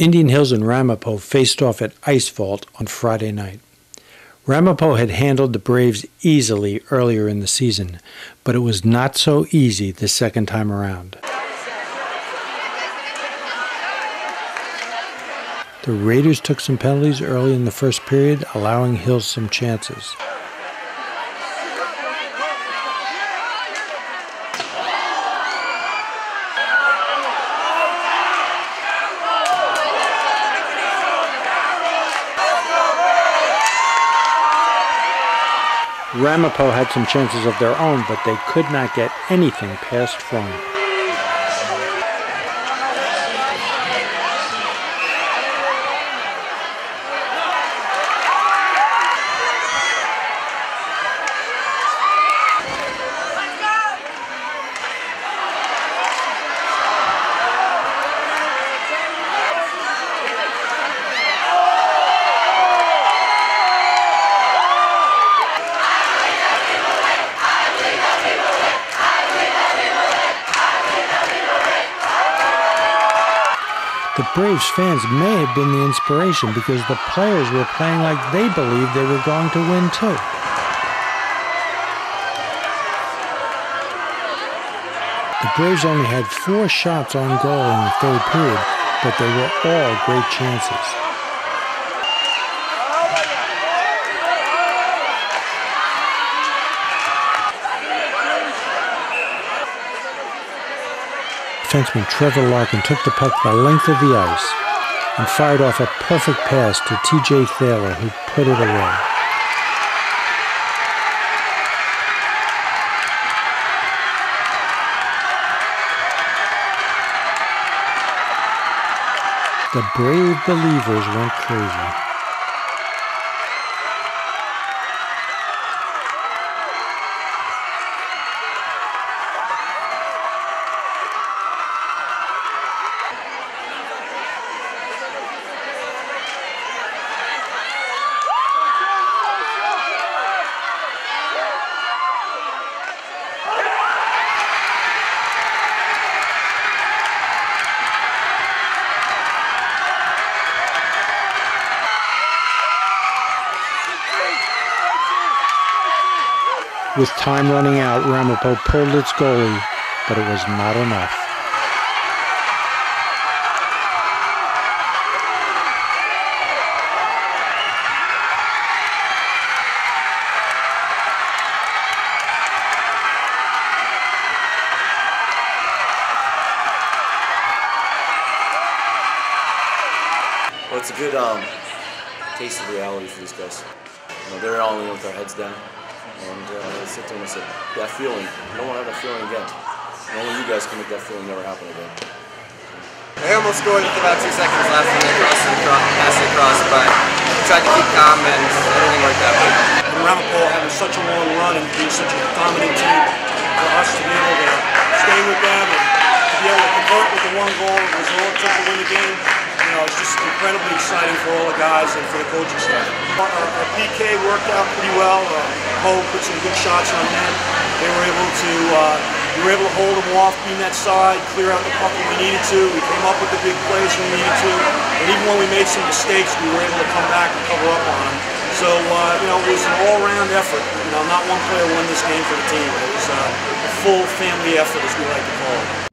Indian Hills and Ramapo faced off at Ice Vault on Friday night. Ramapo had handled the Braves easily earlier in the season, but it was not so easy the second time around. The Raiders took some penalties early in the first period, allowing Hills some chances. Ramapo had some chances of their own, but they could not get anything past front. The Braves fans may have been the inspiration because the players were playing like they believed they were going to win too. The Braves only had four shots on goal in the third period, but they were all great chances. Defenseman Trevor Larkin took the puck the length of the ice and fired off a perfect pass to TJ Thaler, who put it away. The brave believers went crazy. With time running out, Ramapo pulled its goalie, but it was not enough. Well, it's a good um, taste of reality for these guys. You know, they're all in with their heads down. And uh, I sit there and I said, that feeling, I don't want to have that feeling again. And only you guys can make that feeling never happen again. I almost scored with about two seconds left and they crossed it across, passed it across, but I tried to keep calm and everything worked out. And Ramapo having such a long run and being such a dominant team, for us to be able to stay with them and to be able to convert with the one goal, it was all it took to win the game. You know, it's just incredibly exciting for all the guys and for the coaching staff. Our, our PK worked out pretty well. Uh, Poe put some good shots on net. They were able to uh, we were able to hold them off, being that side, clear out the puck when we needed to. We came up with the big plays when we needed to. And even when we made some mistakes, we were able to come back and cover up on them. So, uh, you know, it was an all-round effort. You know, not one player won this game for the team. It was uh, a full family effort, as we like to call it.